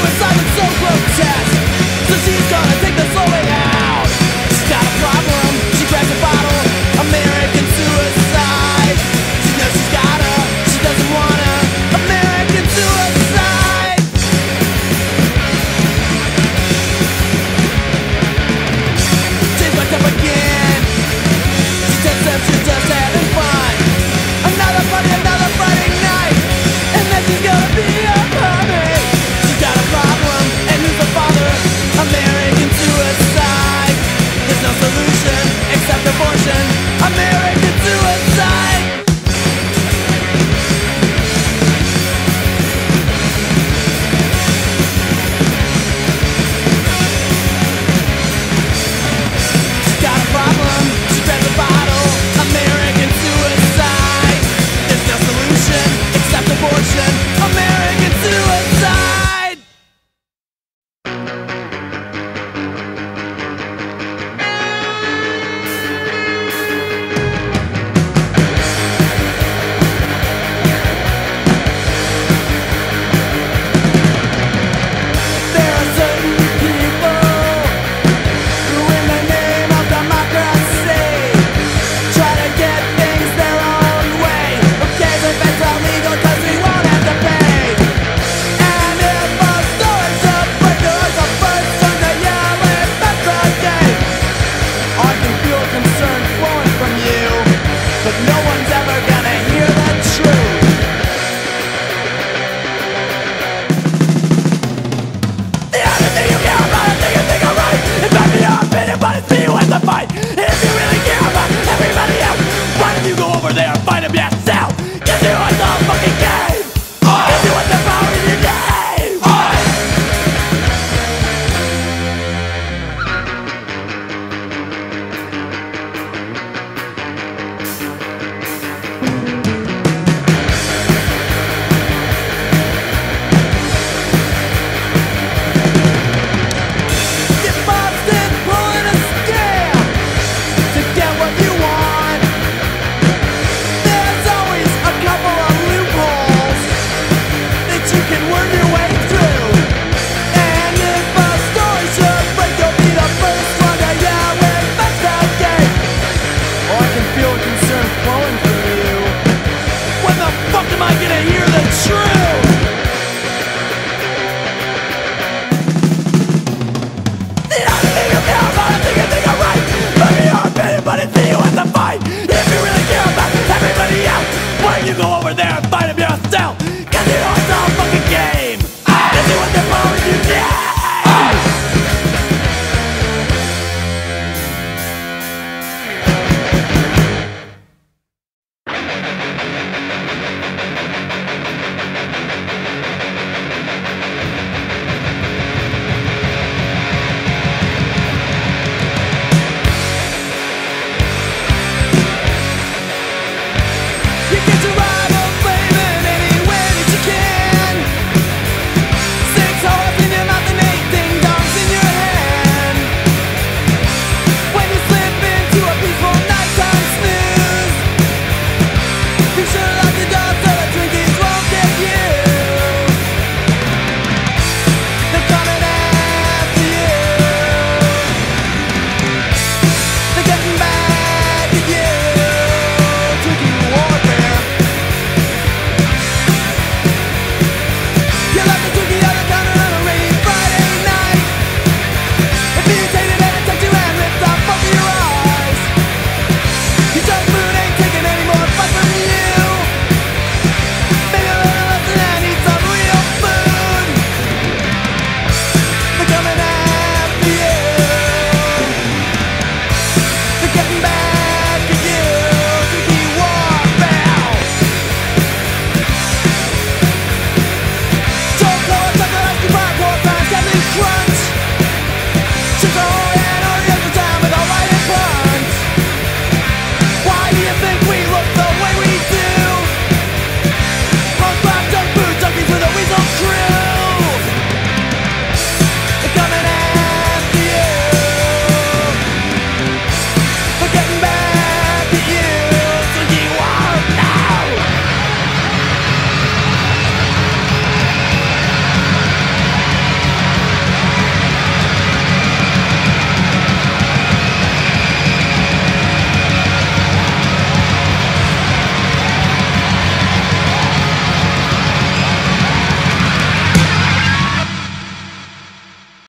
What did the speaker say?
suicide Go over there and fight him yourself! over there fighting.